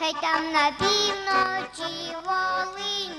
хай там на півночі воли.